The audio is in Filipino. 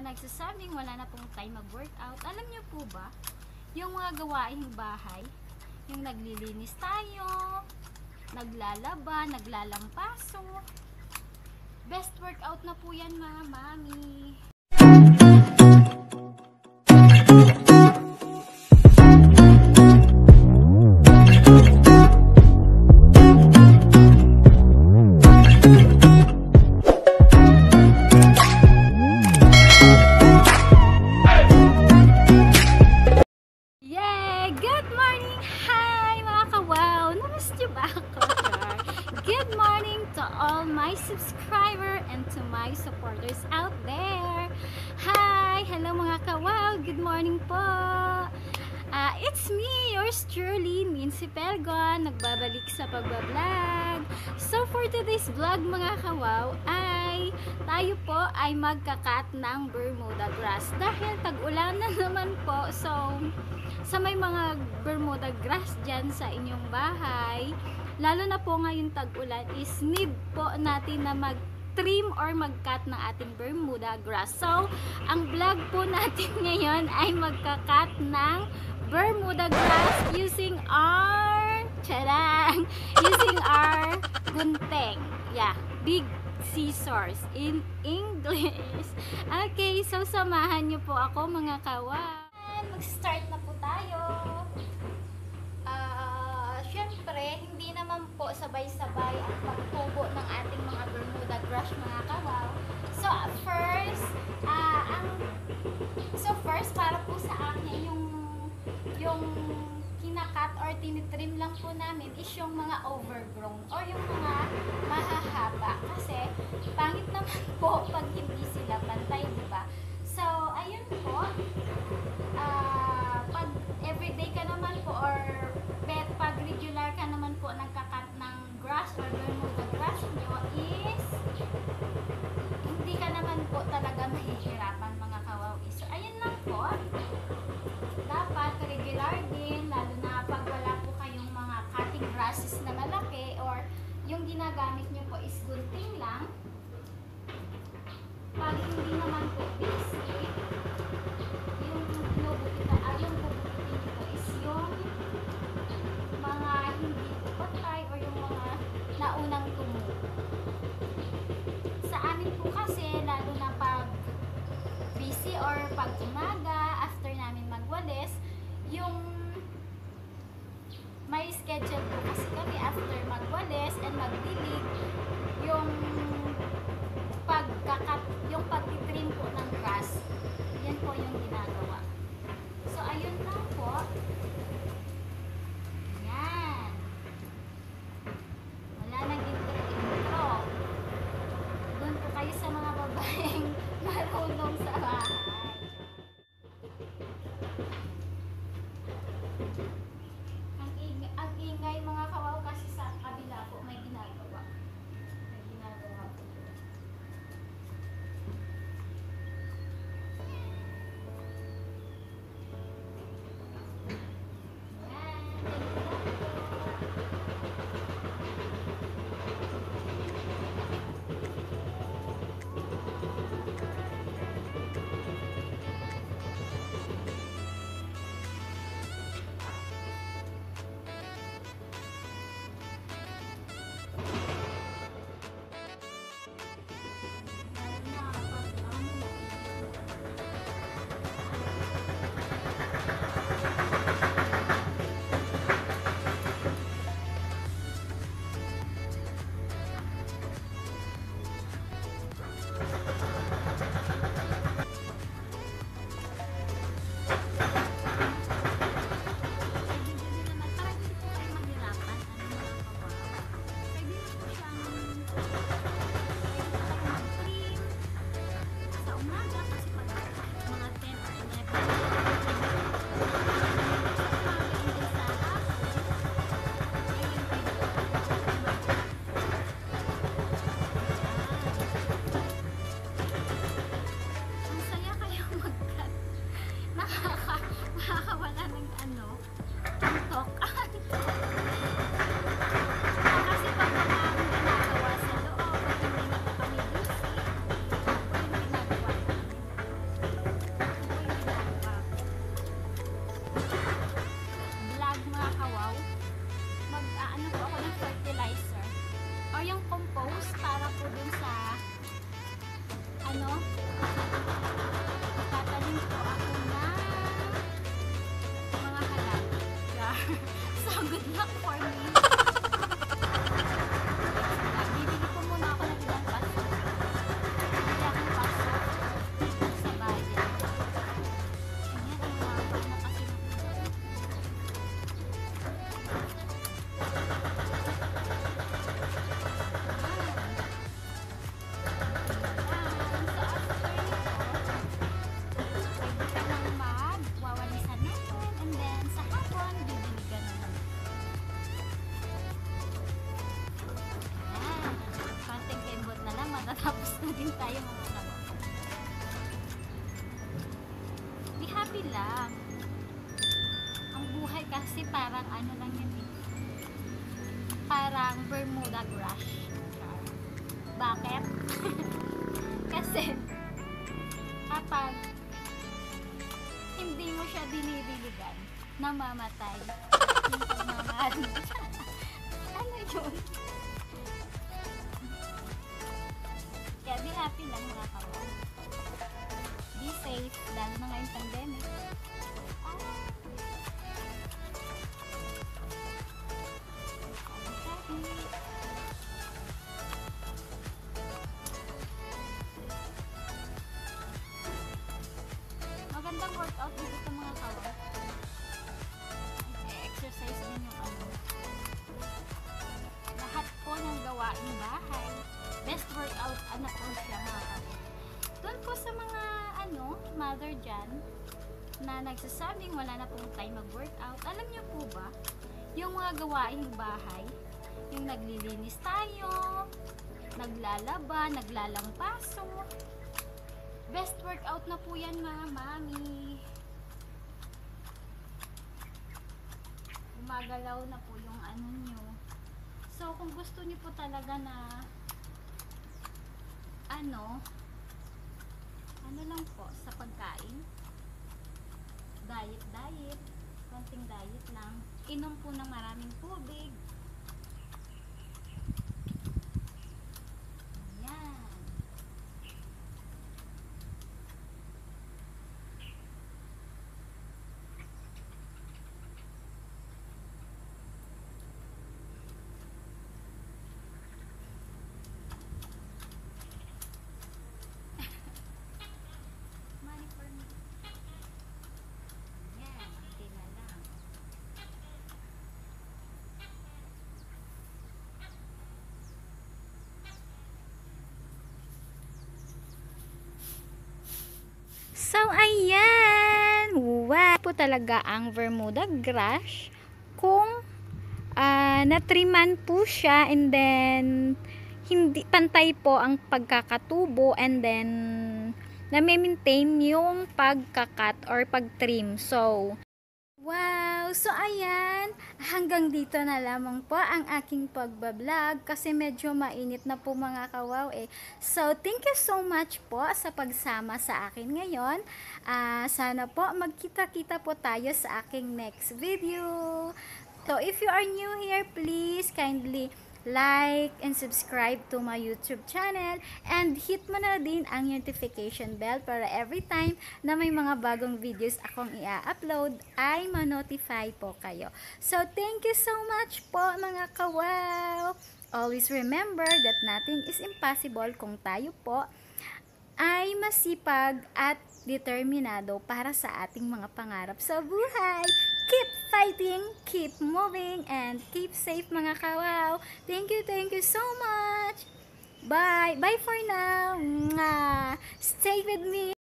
nagsasabing wala na pong time mag-workout, alam niyo po ba, yung mga gawaing bahay, yung naglilinis tayo, naglalaba, naglalampaso, best workout na po yan mga mami. Good morning to all my subscriber and to my supporters out there! Hi! Hello mga kawaw! Good morning po! Ah, it's me, yours truly, Mincy Pelgon, nagbabalik sa pagbablog. So for today's vlog mga kawaw ay tayo po ay magkakat ng Bermuda grass dahil tag-ulan na naman po. So sa may mga Bermuda grass dyan sa inyong bahay, lalo na po ngayon tag-ulan is need po natin na mag trim or mag-cut ng ating Bermuda grass. So, ang vlog po natin ngayon ay magka-cut ng Bermuda grass using our charang, using our gunteng. Yeah, big scissors in English. Okay, so samahan niyo po ako mga kawan. Mag-start na po tayo. Ah, syempre, hindi naman po sabay-sabay ang pagtubo ng ating mga Bermuda grass mga kawaw. So, first, ah, ang So first, para po sa akin, yung yung kinakat or tinitrim lang po namin is yung mga overgrown or yung mga mahahaba. Kasi, pangit naman po pag hindi sila pantay, di ba? So, ayun po. Yung ginagamit nyo po is gunting lang. Pag hindi naman po busy, yung pinubukitan, ah, yung bubukitin nyo po is yung mga hindi patay or yung mga naunang tumubo sa amin po kasi, lalo na pag busy or pag umaga, after namin magwalis, yung may schedule po kasi kami after magwalis and magdilig, yung pagkakat, yung pagtitrim po ng grass, ano, TikTok. Ah, kasi pag sa pag hindi na po kami busy, ito yung Mag-ano po ako ng fertilizer. O yung compost para po dun sa ano, good luck for din tayo mga kawa. Be happy lang. Ang buhay kasi parang ano lang yun eh. Parang Bermuda grass. Bakit? kasi kapag hindi mo siya dinidiligan, namamatay. Yung pagmamahal ano yun? Kaya be happy lang mga kawan. Be safe, lalo na ngayon pandemic. Best workout, anak ko siya mga kawan. Doon po sa mga ano, mother dyan, na nagsasabing wala na pong time mag-workout. Alam niyo po ba, yung mga gawaing bahay, yung naglilinis tayo, naglalaba, naglalampaso, best workout na po yan mga mami. Gumagalaw na po yung ano nyo. So, kung gusto niyo po talaga na ano, ano lang po sa pagkain, diet, diet, konting diet lang, inom po ng maraming tubig. Ayan! Wow! Po talaga ang Bermuda grass. Kung ah, natriman po siya and then hindi pantay po ang pagkakatubo and then na-maintain yung pagkakat or pagtrim. So, wow! So, ayan. Hanggang dito na lamang po ang aking pagbablog kasi medyo mainit na po mga kawaw eh. So, thank you so much po sa pagsama sa akin ngayon. Ah, sana po magkita-kita po tayo sa aking next video. So, if you are new here, please kindly like and subscribe to my YouTube channel and hit mo na din ang notification bell para every time na may mga bagong videos akong i-upload ay ma-notify po kayo. So, thank you so much po mga kawaw! Always remember that nothing is impossible kung tayo po ay masipag at determinado para sa ating mga pangarap sa buhay. Keep fighting, keep moving, and keep safe mga kawaw. Thank you, thank you so much. Bye. Bye for now. Stay with me.